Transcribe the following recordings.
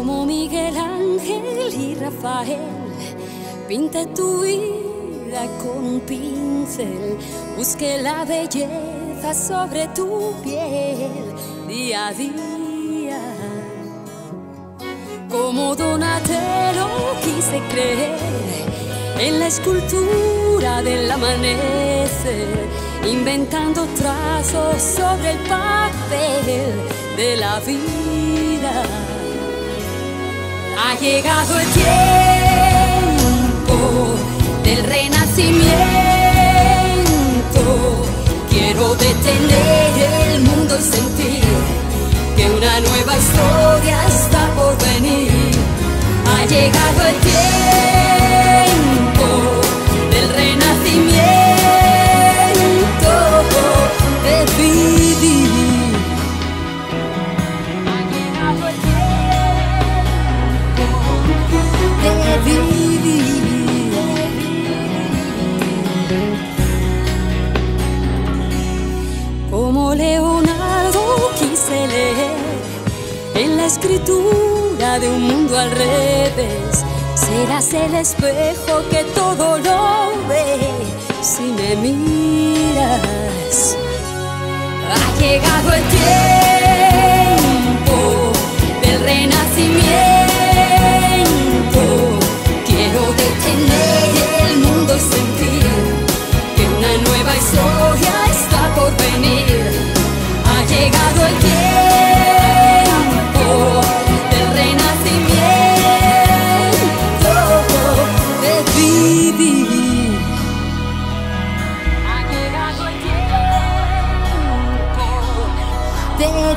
como Miguel Ángel y Rafael. Pinta tu vida con un pincel, busque la belleza sobre tu piel día a día. Como Donatello quise creer en la escultura del amanecer, inventando trazos sobre el papel de la vida. Ha llegado el tiempo del renacimiento. Quiero detener el mundo y sentir que una nueva historia está por venir. Ha llegado el En la escritura de un mundo al revés. Serás el espejo que todo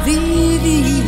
vivi